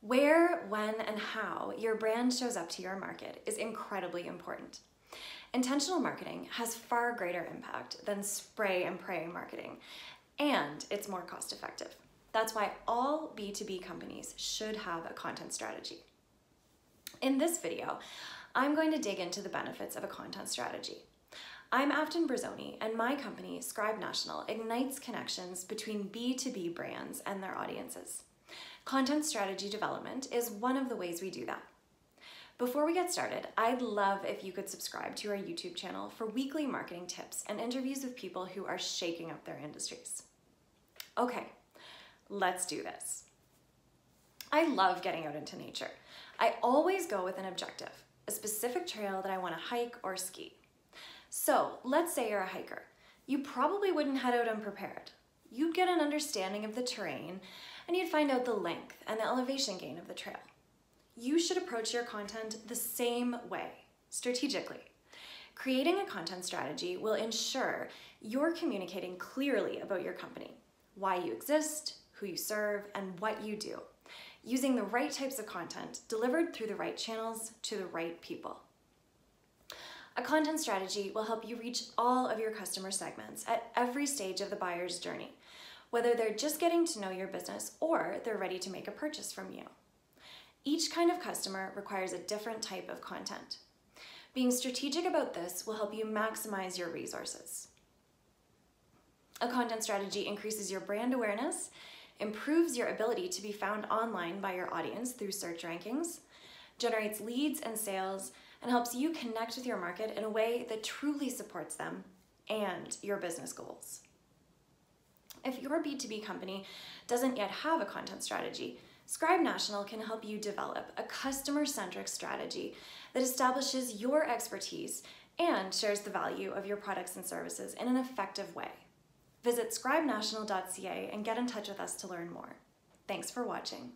Where, when, and how your brand shows up to your market is incredibly important. Intentional marketing has far greater impact than spray and pray marketing, and it's more cost effective. That's why all B2B companies should have a content strategy. In this video, I'm going to dig into the benefits of a content strategy. I'm Afton Brazzoni, and my company, Scribe National, ignites connections between B2B brands and their audiences. Content strategy development is one of the ways we do that. Before we get started, I'd love if you could subscribe to our YouTube channel for weekly marketing tips and interviews with people who are shaking up their industries. Okay, let's do this. I love getting out into nature. I always go with an objective, a specific trail that I want to hike or ski. So let's say you're a hiker. You probably wouldn't head out unprepared. You'd get an understanding of the terrain and you'd find out the length and the elevation gain of the trail you should approach your content the same way, strategically. Creating a content strategy will ensure you're communicating clearly about your company, why you exist, who you serve, and what you do, using the right types of content delivered through the right channels to the right people. A content strategy will help you reach all of your customer segments at every stage of the buyer's journey, whether they're just getting to know your business or they're ready to make a purchase from you. Each kind of customer requires a different type of content. Being strategic about this will help you maximize your resources. A content strategy increases your brand awareness, improves your ability to be found online by your audience through search rankings, generates leads and sales, and helps you connect with your market in a way that truly supports them and your business goals. If your B2B company doesn't yet have a content strategy, Scribe National can help you develop a customer-centric strategy that establishes your expertise and shares the value of your products and services in an effective way. Visit scribenational.ca and get in touch with us to learn more. Thanks for watching.